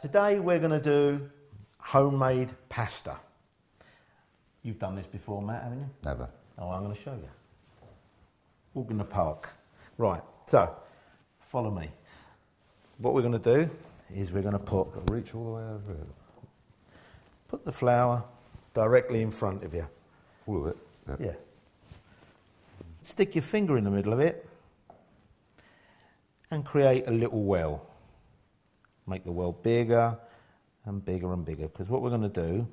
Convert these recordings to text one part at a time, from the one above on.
Today we're going to do homemade pasta. You've done this before, Matt, haven't you? Never. Oh, I'm going to show you. Walk in the park. Right, so follow me. What we're going to do is we're going to put reach all the way over it. put the flour directly in front of you. All of it. Yeah. Yeah. Stick your finger in the middle of it and create a little well. Make the world bigger and bigger and bigger because what we're going to do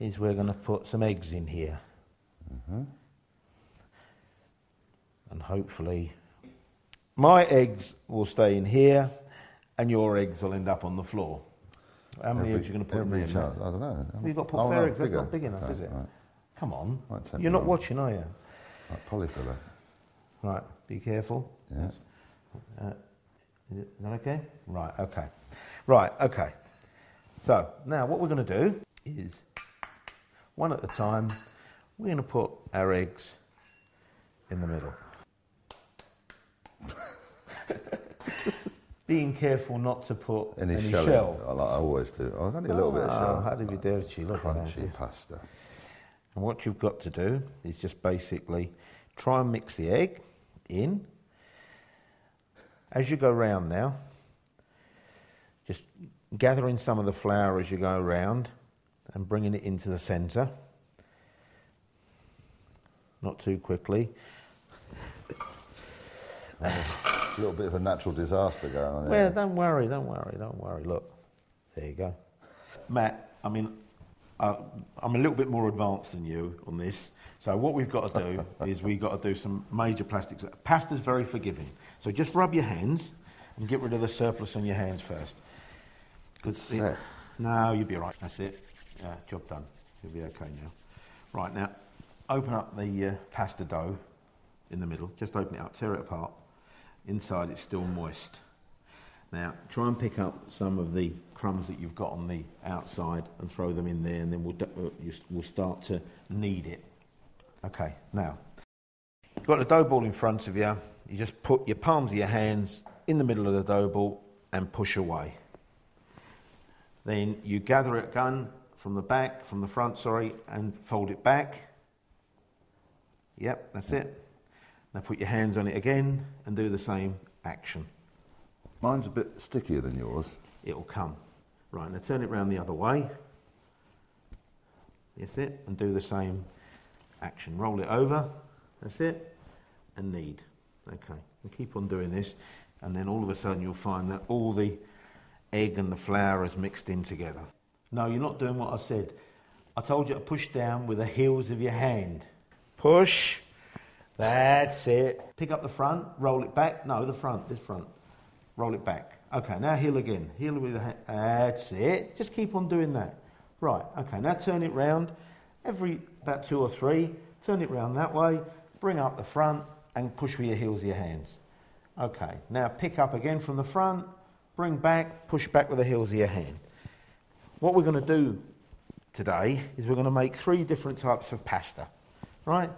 is we're going to put some eggs in here. Mm-hmm. And hopefully, my eggs will stay in here and your eggs will end up on the floor. How many Every- eggs are you going to put in there? I don't know. Well, you've got to put Oh, fair no, eggs. That's not big enough, Okay, is it? Right. Come on. You're not wrong. watching, are you? Like Polyfilla. Right, be careful. Yeah. Uh, Is, it, is that okay? Right, okay. Right, okay. So now what we're going to do is one at a time, we're going to put our eggs in the middle. Being careful not to put Any, any, shell. shell. I, like, I always do. I Oh, only a little bit of Ah, shell. How did you dare to look at? Crunchy pasta. And what you've got to do is just basically try and mix the egg in. As you go round now, just gathering some of the flour as you go round and bringing it into the centre. Not too quickly. A little bit of a natural disaster going on Well, there. don't worry, don't worry, don't worry. Look, there you go. Matt, I mean, uh, I'm a little bit more advanced than you on this. So what we've got to do is we've got to do some major plastics. Pasta's very forgiving. So just rub your hands and get rid of the surplus on your hands first. it- Set. no, you'll be all right. That's it. Yeah, job done. You'll be okay now. Right, now, open up the uh, pasta dough in the middle. Just open it up, tear it apart. Inside it's still moist. Now, try and pick up some of the crumbs that you've got on the outside and throw them in there, and then we'll, uh, we'll start to knead it. Okay, now, you've got the dough ball in front of you. You just put your palms of your hands in the middle of the dough ball and push away. Then you gather it again from the back, from the front, sorry, and fold it back. Yep, that's it. Now put your hands on it again and do the same action. Mine's a bit stickier than yours. It'll come. Right, now turn it round the other way. That's it, and do the same action. Roll it over. That's it, and knead. Okay, and keep on doing this, and then all of a sudden you'll find that all the egg and the flour is mixed in together. No, you're not doing what I said. I told you to push down with the heels of your hand. Push. That's it. Pick up the front, roll it back. No, the front, this front. Roll it back. Okay, now heel again. Heel with the hand. That's it. Just keep on doing that. Right, okay, now turn it round. Every about two or three, turn it round that way. Bring up the front and push with your heels of your hands. Okay, now pick up again from the front, bring back, push back with the heels of your hand. What we're going to do today is we're going to make three different types of pasta. Right?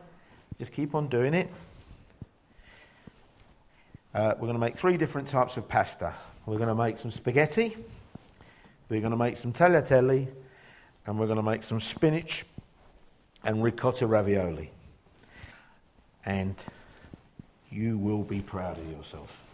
Just keep on doing it. Uh, we're going to make three different types of pasta. We're going to make some spaghetti, we're going to make some tagliatelle, and we're going to make some spinach and ricotta ravioli. And you will be proud of yourself.